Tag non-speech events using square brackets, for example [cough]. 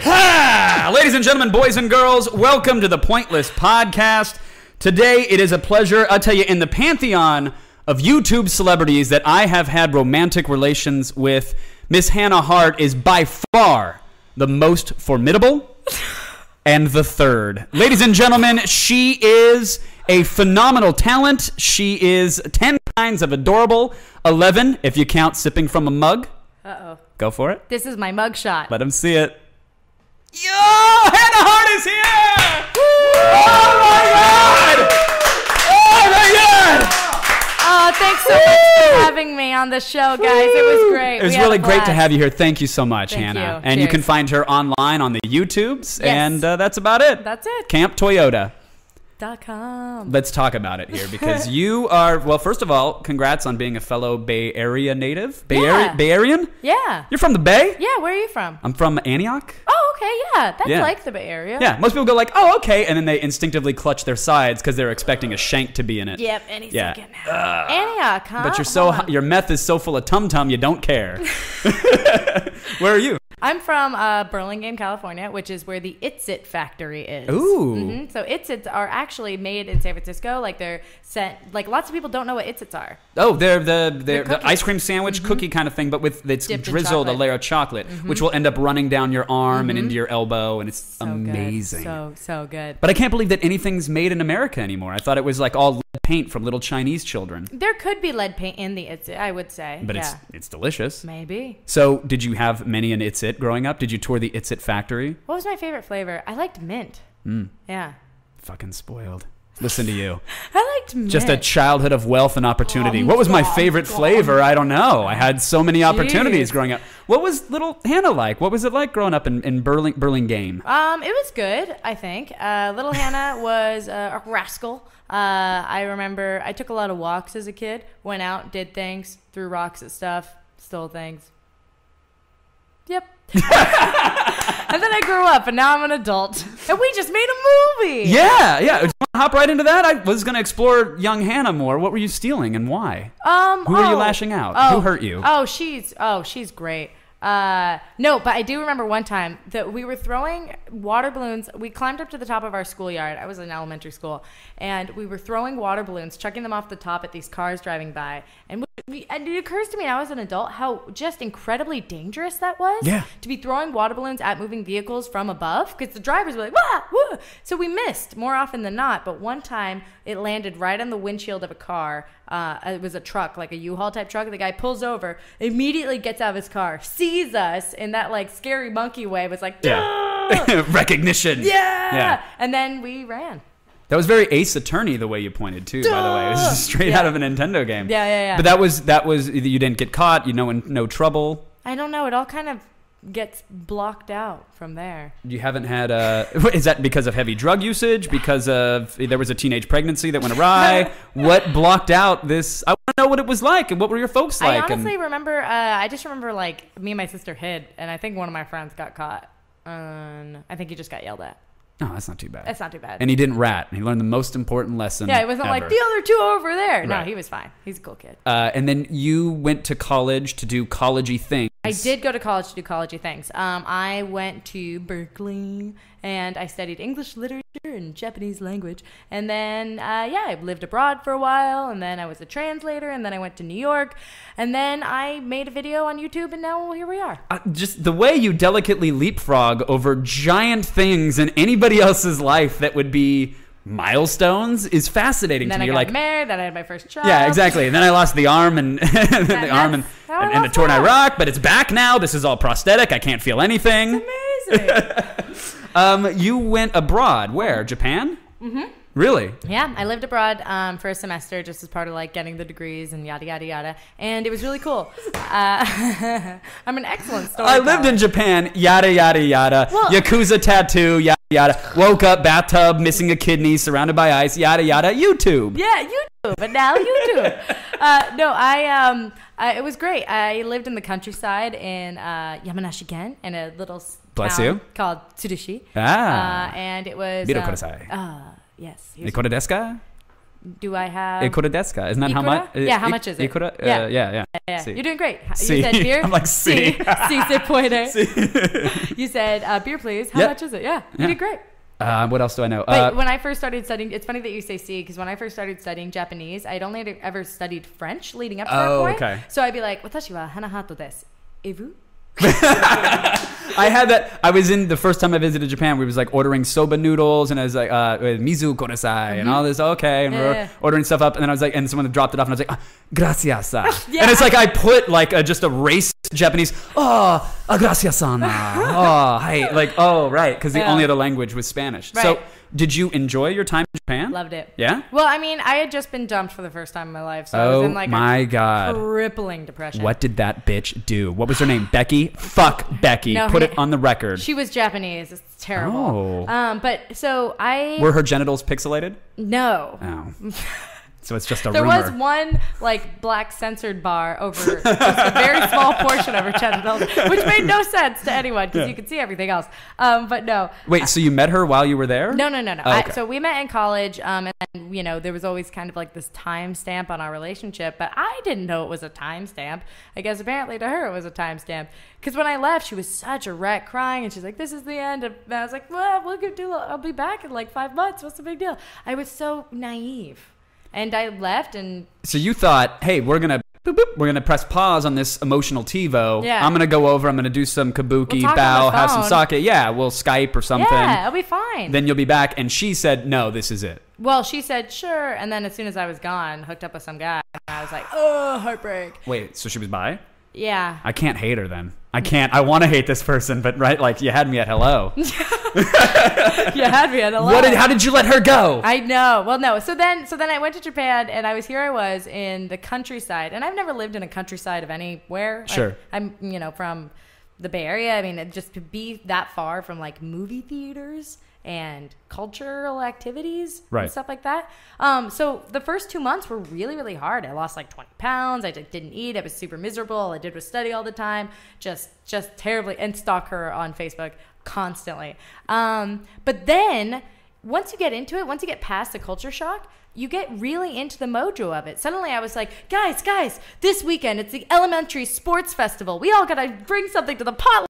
Ha! Ladies and gentlemen, boys and girls, welcome to the Pointless Podcast. Today, it is a pleasure. I'll tell you, in the pantheon of YouTube celebrities that I have had romantic relations with, Miss Hannah Hart is by far the most formidable and the third. Ladies and gentlemen, she is a phenomenal talent. She is 10 kinds of adorable, 11 if you count sipping from a mug. Uh oh. Go for it. This is my mug shot. Let him see it. Yo, Hannah Hart is here! Oh my god! Oh my god! Oh, thanks so much for having me on the show, guys. It was great. It was We really great to have you here. Thank you so much, Thank Hannah. you. And you can find her online on the YouTubes, Yes. and uh, that's about it. That's it. Camp Toyota. Com. Let's talk about it here because [laughs] you are well. First of all, congrats on being a fellow Bay Area native. Bay Yeah. Area, Bay Arean. Yeah. You're from the Bay. Yeah, where are you from? I'm from Antioch. Oh, okay, yeah. That's Yeah. like the Bay Area. Yeah, most people go like, "Oh, okay," and then they instinctively clutch their sides because they're expecting a shank to be in it. Yep, any Yeah. second now. Antioch, huh? But you're so Hold hi- on. your meth is so full of tum tum, you don't care. [laughs] [laughs] Where are you? I'm from uh, Burlingame, California, which is where the It's It factory is. Ooh. Mhm. So It's Its are actually made in San Francisco. Like they're sent. Like lots of people don't know what It's Its are. Oh, they're the they're the ice cream sandwich cookie kind of thing, but with it's Dipped drizzled a layer of chocolate, which will end up running down your arm and into your elbow, and it's So amazing. Good. So so good. But I can't believe that anything's made in America anymore. I thought it was like all paint from little Chinese children. There could be lead paint in the It's It. I would say. But yeah. it's it's delicious. maybe. So, did you have many an It's It growing up? Did you tour the It's It factory? What was my favorite flavor? I liked mint. Mm. Yeah. Fucking spoiled. Listen to you. I liked mint. Just a childhood of wealth and opportunity. Oh, what was my favorite God. flavor? I don't know. I had so many opportunities Jeez. growing up. What was little Hannah like? What was it like growing up in, in Burling, Burlingame? Um, it was good, I think. Uh, little [laughs] Hannah was uh, a rascal. Uh, I remember I took a lot of walks as a kid, went out, did things, threw rocks at stuff, stole things. Yep. [laughs] and then I grew up, and now I'm an adult, and we just made a movie. Yeah, yeah. Do you want to hop right into that? I was going to explore young Hannah more. What were you stealing and why? Um, Who were you oh, lashing out? Oh, Who hurt you? Oh, she's oh, she's great. Uh, no, but I do remember one time that we were throwing water balloons. We climbed up to the top of our schoolyard. I was in elementary school, and we were throwing water balloons, chucking them off the top at these cars driving by. And, we, and it occurs to me now as an adult how just incredibly dangerous that was. Yeah. To be throwing water balloons at moving vehicles from above, because the drivers were like, wah, wah. So we missed more often than not. But one time it landed right on the windshield of a car. Uh, it was a truck, like a U-Haul type truck. The guy pulls over, immediately gets out of his car, sees us in that like scary monkey way, was like, yeah, [laughs] Recognition. yeah. Yeah. And then we ran. That was very Ace Attorney the way you pointed too. By the way, it was just straight Yeah. out of a Nintendo game. Yeah, yeah, yeah. But that was that was you didn't get caught. You know, in no trouble. I don't know. It all kind of gets blocked out from there. You haven't had uh [laughs] Is that because of heavy drug usage? Because of there was a teenage pregnancy that went awry? [laughs] what blocked out this? I want to know what it was like and what were your folks like. I honestly and, remember. Uh, I just remember like me and my sister hid, and I think one of my friends got caught. And I think he just got yelled at. No, that's not too bad. That's not too bad. and he didn't rat. And He learned the most important lesson. yeah, it wasn't like the other two over there. No, Right. he was fine. He's a cool kid. Uh, and then you went to college to do collegey things. I did go to college to do collegey things. Um, I went to Berkeley and I studied English literature and Japanese language. And then, uh, yeah, I lived abroad for a while. And then I was a translator. And then I went to New York. And then I made a video on YouTube. And now here we are. Uh, just the way you delicately leapfrog over giant things in anybody else's life that would be milestones is fascinating to then me. I You're got like, married. Then I had my first child. yeah, exactly. And then I lost the arm and [laughs] the arm and, I and, and lost torn that. Iraq, but it's back now. This is all prosthetic. I can't feel anything. Amazing. [laughs] Um, you went abroad. Where? Japan? Mm-hmm. Really? Yeah, I lived abroad um, for a semester just as part of like getting the degrees and yada yada yada, and it was really cool. Uh, [laughs] I'm an excellent story. I lived in Japan. Yada yada yada. Well- Yakuza tattoo. Yada yada. Woke up bathtub, missing a kidney, surrounded by ice. Yada yada. YouTube. Yeah, YouTube, but now YouTube. [laughs] uh, no, I um, I, it was great. I lived in the countryside in uh, Yamanashi-ken in a little Bless town you. called Tsurushi. Ah. uh, and it was Miro um. Uh, yes. he was- Nikota desu ka? Do I have? Ikura desu ka? Isn't that how much? Yeah, how much is it? Ikura? Yeah. Uh, yeah, yeah. Yeah, See. you're doing great. You said beer. [laughs] I'm like, see. [laughs] See, se puede. [laughs] You said uh, beer, please. How Yep. much is it? Yeah, you Yeah. did great. Uh, what else do I know? But Uh, when I first started studying, it's funny that you say C because when I first started studying Japanese, I'd only ever studied French leading up to Oh, that point. okay. So I'd be like, "Watashi wa hanahato desu." Evu? [laughs] I had that. I was in the first time I visited Japan. We was like ordering soba noodles, and I was like, uh, "Mizu kodasai," and all this. Okay, and we Mm-hmm. Yeah, we're yeah. ordering stuff up, and then I was like, and someone dropped it off, and I was like, ah, "Gracias." ah." [laughs] Yeah. And it's like I put like a, just a racist Japanese. Oh, ah, gracias, Ana. Oh, [laughs] hey, like oh, right, because the only other language was Spanish. So, Right. Did you enjoy your time in Japan? Loved it. Yeah. Well, I mean, I had just been dumped for the first time in my life, so I was Oh in like my a God. crippling depression. What did that bitch do? What was her name? Becky? Fuck Becky. No, her Put it [laughs] on the record. She was Japanese. It's terrible. Oh. Um, but so I Were her genitals pixelated? no. Oh. [laughs] so it's just a There rumor. was one like black censored bar over just a very small portion of her genitals, which made no sense to anyone because you could see everything else. Um, but no, Wait, so you met her while you were there? no, no, no, no. Oh, I, so we met in college, um, and you know there was always kind of like this time stamp on our relationship, but I didn't know it was a time stamp. I guess apparently to her it was a time stamp because when I left, she was such a wreck, crying, and she's like, "This is the end." And I was like, "Well, we'll go do. I'll be back in like five months. What's the big deal?" I was so naive, and I left, and So you thought, hey, we're gonna boop, boop, we're gonna press pause on this emotional TiVo. Yeah. I'm gonna go over. I'm gonna do some kabuki, We'll talk on bow, the have some phone. sake. Yeah, we'll Skype or something. yeah, I'll be fine. Then you'll be back. And she said, no, this is it. Well, she said sure, and then as soon as I was gone, hooked up with some guy, and I was like, oh, heartbreak. Wait, so she was by? Yeah. I can't hate her then. I can't. I want to hate this person, but right, like you had me at hello. [laughs] [laughs] you had me at a what did? How did you let her go? I know. Well, no. So then, so then I went to Japan, and I was here. I was in the countryside, and I've never lived in a countryside of anywhere. Like, Sure. I'm, you know, from the Bay Area. I mean, it- just to be that far from like movie theaters and cultural activities Right. and stuff like that. Um, so the first two months were really, really hard. I lost like 20 pounds. I didn't eat. I was super miserable. All I did was study all the time. Just, just terribly, and stalk her on Facebook constantly. Um, but then once you get into it, once you get past the culture shock, you get really into the mojo of it. Suddenly I was like, guys, guys, this weekend it's the elementary sports festival. We all gotta bring something to the potluck.